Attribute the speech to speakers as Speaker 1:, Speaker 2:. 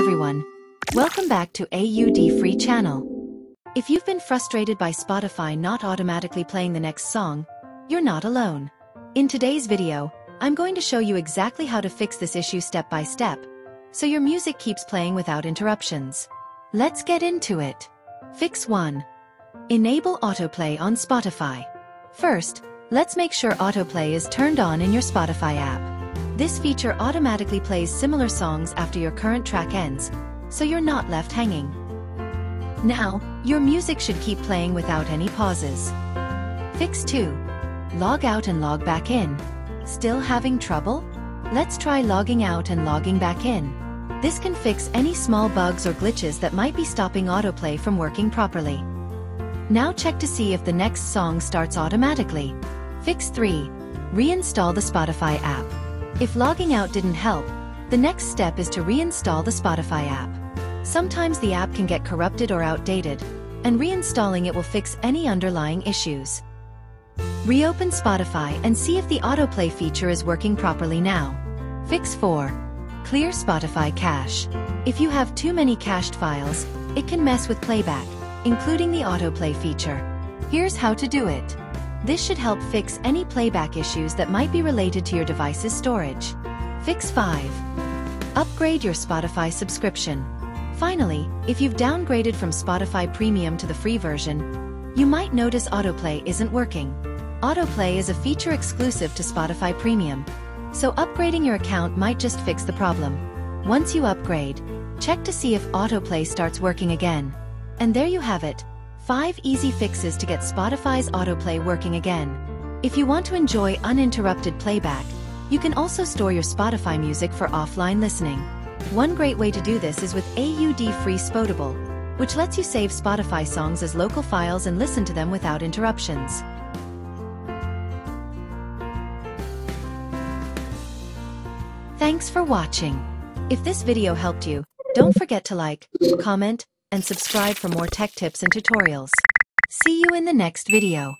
Speaker 1: everyone. Welcome back to AudFree Channel. If you've been frustrated by Spotify not automatically playing the next song, you're not alone. In today's video, I'm going to show you exactly how to fix this issue step by step, so your music keeps playing without interruptions. Let's get into it. Fix 1. Enable autoplay on Spotify. First, let's make sure autoplay is turned on in your Spotify app. This feature automatically plays similar songs after your current track ends, so you're not left hanging. Now, your music should keep playing without any pauses. Fix 2. Log out and log back in. Still having trouble? Let's try logging out and logging back in. This can fix any small bugs or glitches that might be stopping autoplay from working properly. Now check to see if the next song starts automatically. Fix 3. Reinstall the Spotify app. If logging out didn't help, the next step is to reinstall the Spotify app. Sometimes the app can get corrupted or outdated, and reinstalling it will fix any underlying issues. Reopen Spotify and see if the autoplay feature is working properly now. Fix 4. Clear Spotify cache. If you have too many cached files, it can mess with playback, including the autoplay feature. Here's how to do it. This should help fix any playback issues that might be related to your device's storage. Fix 5. Upgrade your Spotify subscription. Finally, if you've downgraded from Spotify Premium to the free version, you might notice autoplay isn't working. Autoplay is a feature exclusive to Spotify Premium, so upgrading your account might just fix the problem. Once you upgrade, check to see if autoplay starts working again. And there you have it, 5 easy fixes to get Spotify's autoplay working again. If you want to enjoy uninterrupted playback, you can also store your Spotify music for offline listening. One great way to do this is with AudFree Spotable, which lets you save Spotify songs as local files and listen to them without interruptions. Thanks for watching. If this video helped you, don't forget to like, comment, and subscribe for more tech tips and tutorials. See you in the next video.